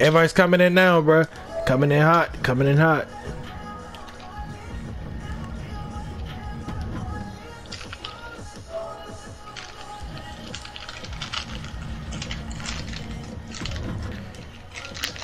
Everybody's coming in now, bro. Coming in hot. Coming in hot.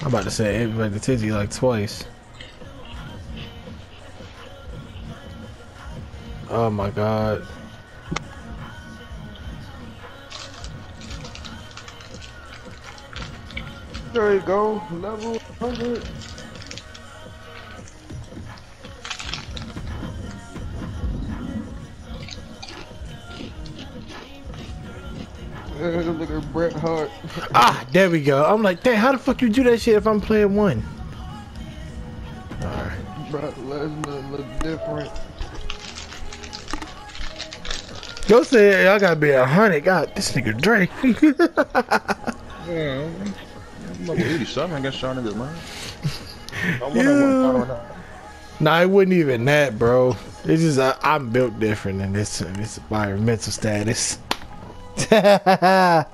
I'm about to say everybody to tizzy like twice. Oh my god. There you go, level 100. Look at Bret Hart. Ah, there we go. I'm like, damn, how the fuck you do that shit if I'm playing one? Alright. Brock Lesnar look different. Go say y'all gotta be a hundred. God, this nigga Drake. Yeah. I'm level 87 against y'all niggas, man. I wanna Yeah. win nah, it wasn't even that, bro. It's just I, I'm built different than this. Uh, this environmental status. but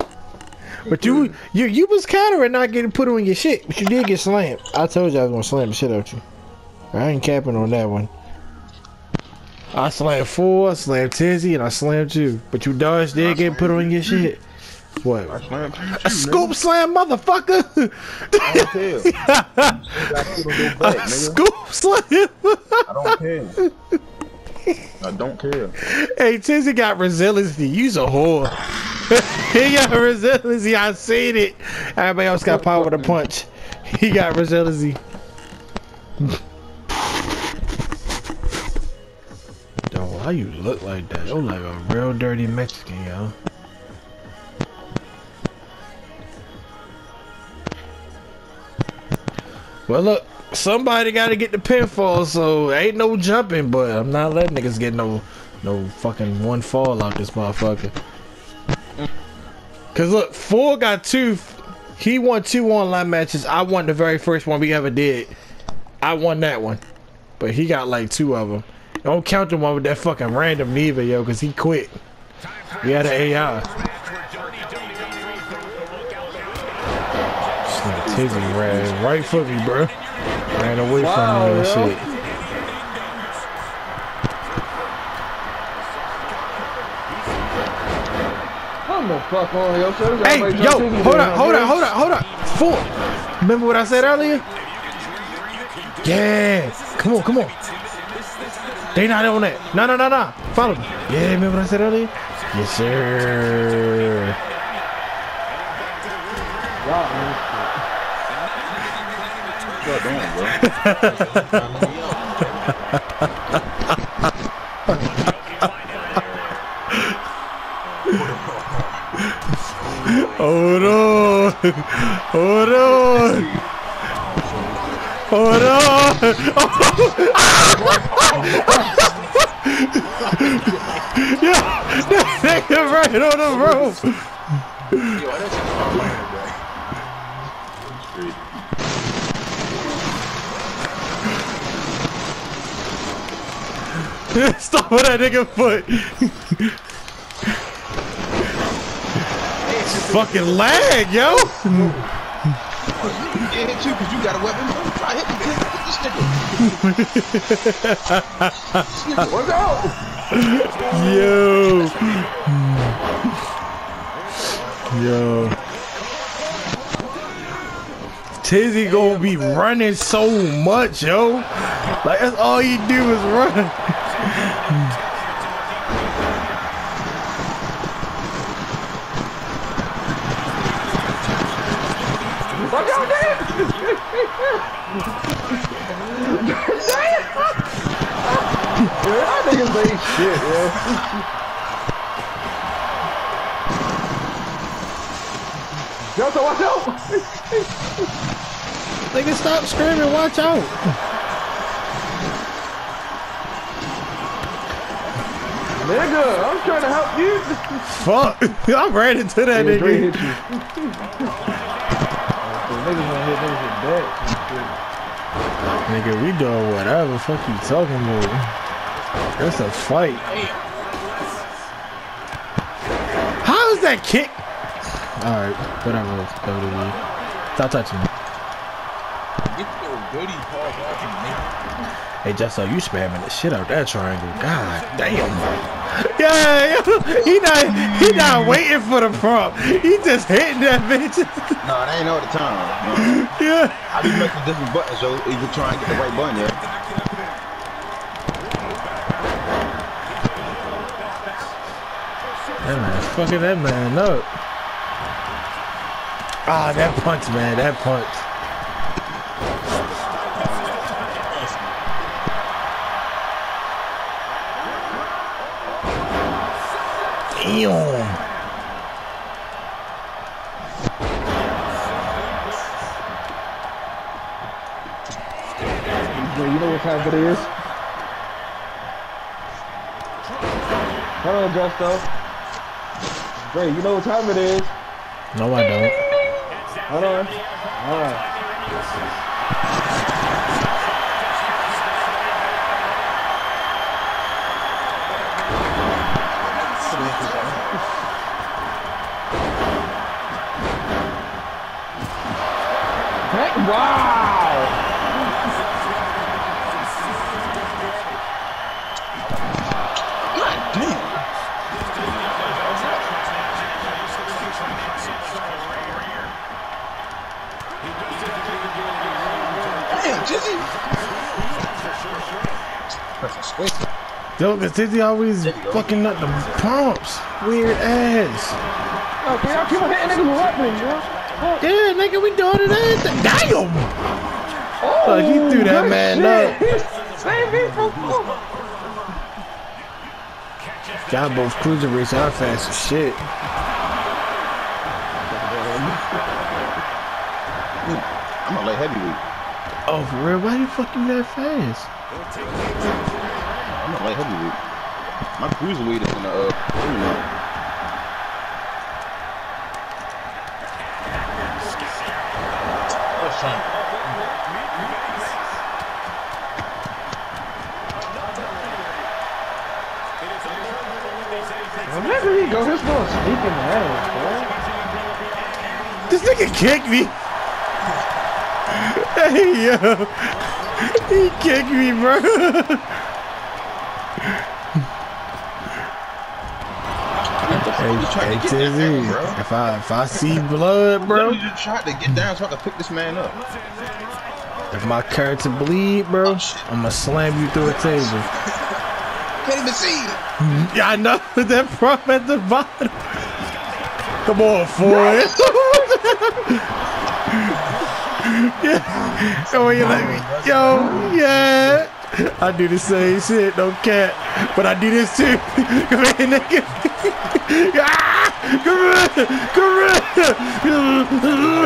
you, you, you was countering not getting put on your shit, but you did get slammed. I told you I was gonna slam the shit out you. I ain't capping on that one. I slammed four, I slammed Tizzy, and I slammed you. But you dodged did get put on your shit. What? I slammed you, A scoop slam, motherfucker! I don't care. I got put on your back, A scoop slam! I don't care. I don't care. hey, Tizzy got resiliency. You's a whore. he got resiliency. I seen it. Everybody else got power to punch. He got resiliency. Yo, why you look like that? You look like a real dirty Mexican, yo. Well, look, somebody got to get the pinfall, so ain't no jumping. But I'm not letting niggas get no, no fucking one fall out this motherfucker. Cause look, four got two. He won two online matches. I won the very first one we ever did. I won that one, but he got like two of them. Don't count the one with that fucking random neither, yo, cause he quit. We had an AI. This nigga ran right for me, bro. Ran away Wow, from me and shit. I'm the fuck on, yo. So Hey, yo, hold take on, hold down, on, hold on, hold on. Four. Remember what I said earlier? Yeah. Come on, come on. They not on that. No, no, no, no. Follow me. Yeah, remember what I said earlier? Yes, sir. Y'all, man. Doing, bro? Hold on. Hold on. Hold on. yeah, that nigga right on the rope. Stop with that nigga foot. Fucking lag, yo. Can't hit you because you got a weapon. Don't try hit me. Hit this nigga. Up? Yo. Yo. Tizzy gonna be running so much, yo. Like that's all you do is run. Fuck y'all did. Y'all niggas ain't shit, yo. So watch out! Nigga, stop screaming. Watch out. Nigga, I'm trying to help you. Fuck. I ran into that Nigga, Dre nigga. hit you. So niggas wanna hit niggas with that. Nigga, we doing whatever. Fuck you talking about. That's a fight. How is that kick? Alright, whatever. WWE. Stop touching me. Goody falls off and make Hey, just so you spamming the shit out that triangle. God damn. Yeah, he not he not waiting for the prompt. He just hitting that bitch. No, they ain't know the time. No. yeah. I be messing different buttons, so either try and get the right button, yeah. That man's fucking that man up. Ah, that punch, man. That punch. Damn. You know what time it is? Hold on, Justo. Dre, you know what time it is? No, I don't. Hold on. Alright. Hey, wow! God damn. Damn, Jizzy. Perfect. Yo, cause Dizzy always There you go. fucking up the prompts. Weird ass. Oh, can y'all keep on hitting niggas with weapons, yo? Yeah, nigga, we doing it. everything. Damn. Oh, Look, he threw that man shit. Save me from Y'all both cruiserweight. Y'all fast as shit. I'm gonna lay heavyweight. Oh, for real? Why you fucking that fast? I'm gonna lay heavyweight. My cruiserweight is in the uh. heavyweight. Well, nigga, he go. His little sneaking ass, bro. This nigga kicked me. Hey, yo. He kicked me, bro. Hey, hey, Tizzy. If I if I see blood, Bro, you just tried to get down so I could pick this man up. if my character bleed, bro, oh, I'm gonna slam you through a table. Can't even see it. Yeah, I know that prop at the bottom. Come on, Floyd. yeah. Oh, you let me? Yo, yeah. I do the same shit, no cat. But I do this too. Come here, nigga. ah, come here, come here.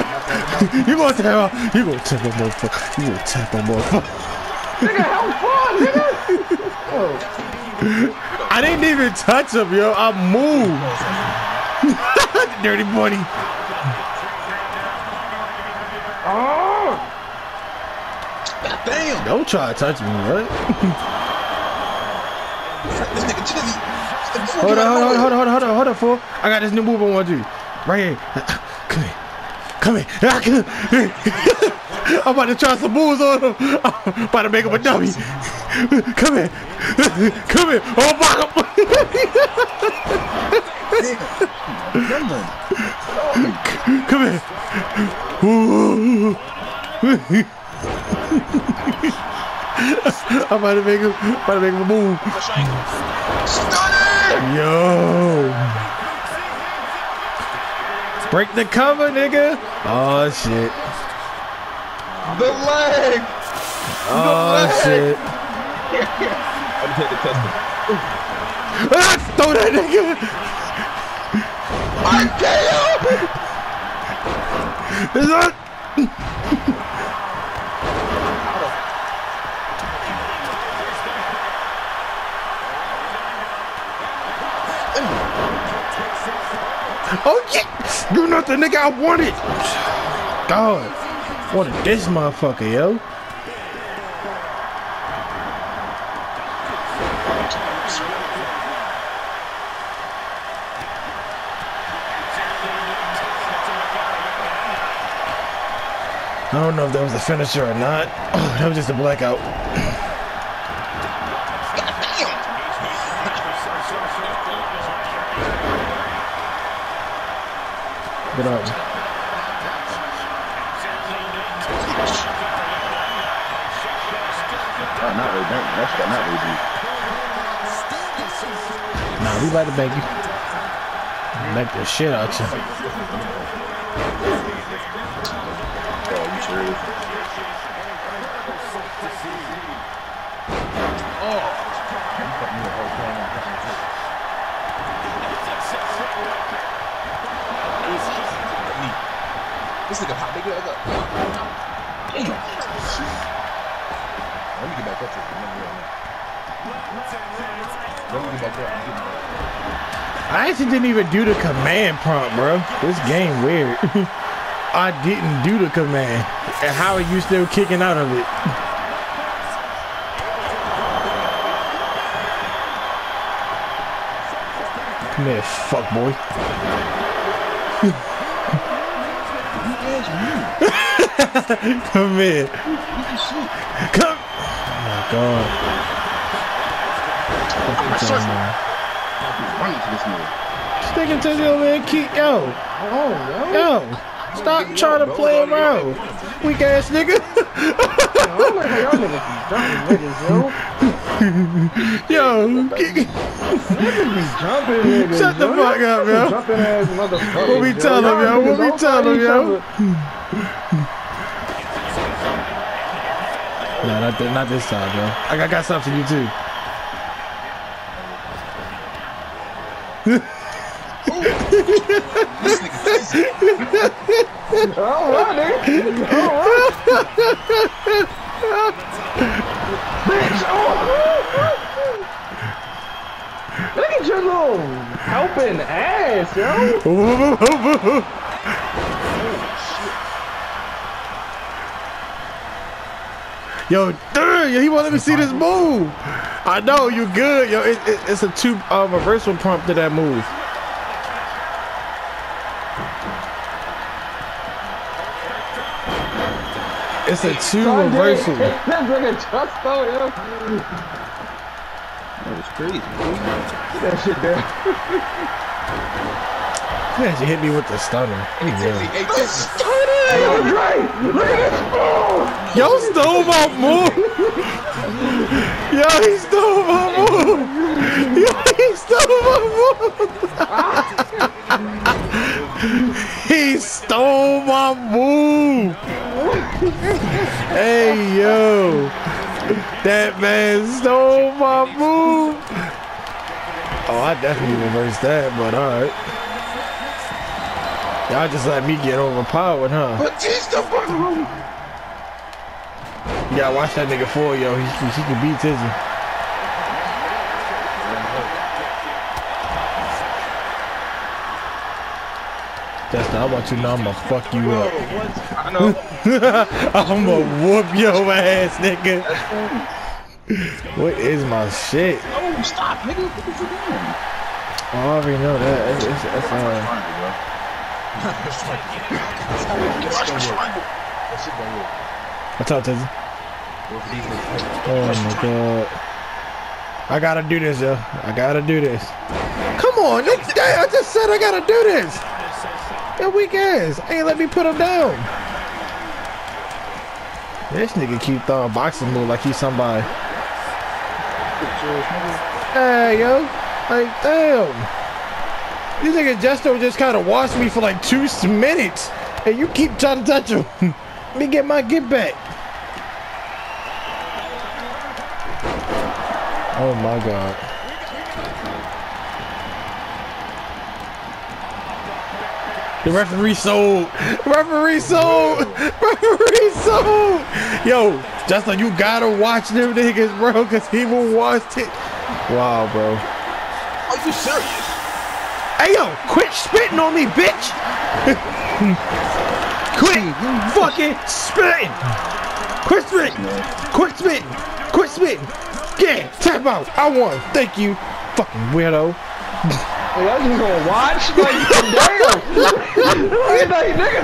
You gonna tap, you gonna tap a motherfucker. You gonna tap a motherfucker. Nigga, how fun, nigga. Oh, I didn't even touch him, yo. I moved. Dirty bunny. Oh. God damn. Don't try to touch me, right? This nigga. Hold on, hold on, hold on, hold on, hold on, hold on, fool. I got this new move I want to do. Right here. Come here. Come here. I'm about to try some moves on him. I'm about to make him a dummy. Come here. Come here. Oh, my Come here. Ooh. I'm about to make him, about to make him a move. Yo. Break the cover, nigga. Oh, shit. The leg! Oh, shit. I'm take the. Ah, throw that nigga. I damn! Is that? Oh, yeah. Do nothing, nigga. I want it. God. Wanted this motherfucker, yo. I don't know if that was a finisher or not. Oh, that was just a blackout. Get up. Oh, not really. That, that's got not really be. Nah, we about to beg you. Make the shit out you. Oh, you serious? Oh. This nigga nigga. Look. Damn. Let me get back up to. Let me get back up. Getting- I actually didn't even do the command prompt, bro. This game weird. I didn't do the command. And how are you still kicking out of it? Come here, fuck boy. Come here. Come. Oh my god. What's short. going on? Running to this nigga. Sticking to the over and keep yo. Oh, oh yo. Yo, stop trying to play around. Weak ass nigga. I'm like, y'all niggas be jumping niggas, yo. Yo, jumping Shut the fuck up, yo. Jumping ass motherfuckers. What we yo. tell 'em, Y'all yo? What we don't tell fight 'em, each yo? other. no, not, th- not this time, yo. I got, got something for you too. This nigga crazy. All right, nigga. All right. Bitch, oh. Look at your little helping ass, yo. Yo, dude, yo, he let me see this move. I know you good, yo. It, it, it's a two uh, reversal prompt to that move. It's a two reversal. That nigga just though, yo. That was crazy. That shit there. Man, she hit me with the stunner. Hey, Tizzy, hey, Tizzy. Hey, yo, Dre, look at this fool. Yo, stole my move. Yo, he stole my move. Yo, he stole my move. he stole my move. hey, yo. That man stole my move. Oh, I definitely reversed that, but alright. Y'all just let me get overpowered, huh? Batista, bro. You gotta watch that nigga for yo. He, he, he can beat Tizzy. Justin, I want you to know I'm gonna fuck you up. I know. I'm gonna whoop your ass, nigga. What is my shit? Oh, stop, nigga. What is you doing? I already know that. It's, it's, it's, uh, what's up, Tizzy? Oh my god. I gotta do this, yo. I gotta do this. Come on, nigga. I just said I gotta do this. That weak ass. Ain't let me put him down. This nigga keep throwing boxing move like he's somebody. Hey, yo. Like, damn. This nigga Justo just kind of watched me for like two minutes. And you keep trying to touch him. Let me get my get back. Oh my god. The referee sold. Referee sold. Referee sold. Yo, Justin, you gotta watch them niggas, bro, cause he will watch it. Wow, bro. Are you serious? Hey yo, quit spitting on me, bitch! quit fucking spitting! Quit spitting! Quit spitting! Quit spitting! Yeah, tap out! I won! Thank you, fucking weirdo! Hey, y'all just gonna watch? Like, damn. like, nigga,